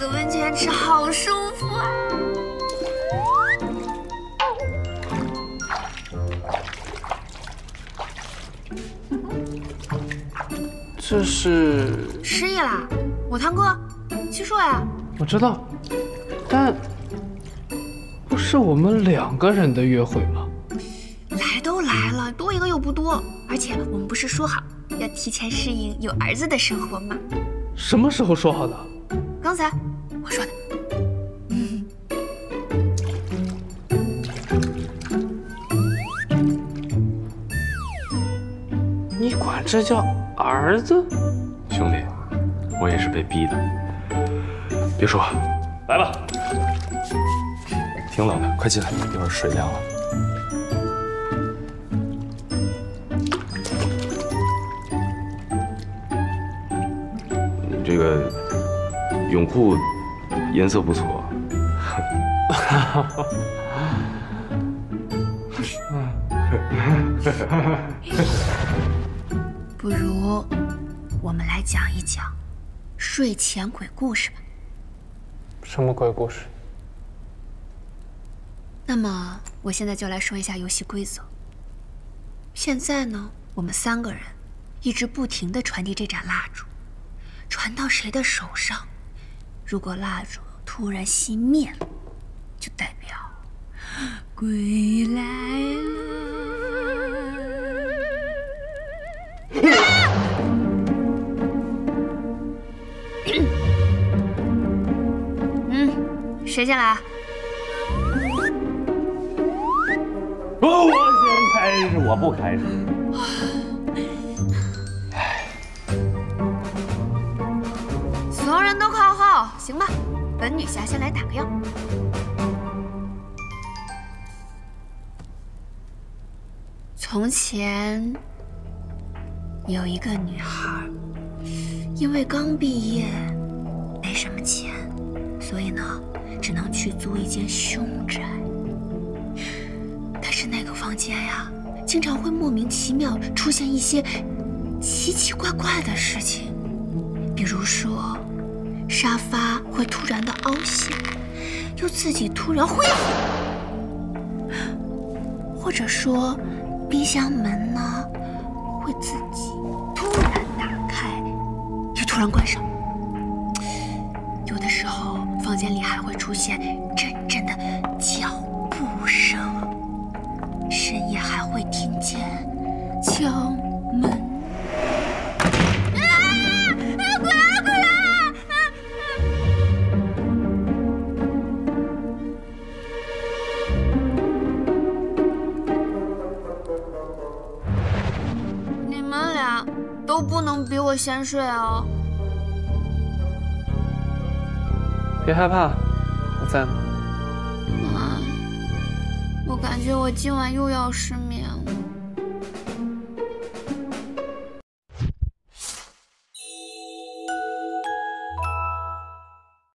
个温泉池好舒服啊！这是失忆啦，我堂哥，七硕呀。我知道，但不是我们两个人的约会吗？来都来了，多一个又不多。而且我们不是说好要提前适应有儿子的生活吗？什么时候说好的？刚才我说的。你管这叫儿子？兄弟，我也是被逼的。别说，来吧。挺冷的，快进来，一会儿水凉了。你这个泳裤颜色不错。不如我们来讲一讲睡前鬼故事吧。什么鬼故事？那么我现在就来说一下游戏规则。现在呢，我们三个人一直不停的传递这盏蜡烛，传到谁的手上，如果蜡烛突然熄灭了，就代表 鬼来了。嗯，谁先来？我先开始，我不开始。行吧？本女侠先来打个样。从前有一个女孩，因为刚毕业，没什么钱，所以呢，只能去租一间凶宅。但是那个房间呀，经常会莫名其妙出现一些奇奇怪怪的事情，比如说，沙发会突然的凹陷，又自己突然恢复，或者说，冰箱门呢会自己突然打开，又突然关上。有的时候，房间里还会出现阵阵的脚步声。深夜还会听见敲门。都不能比我先睡啊。别害怕，我在呢。妈，我感觉我今晚又要失眠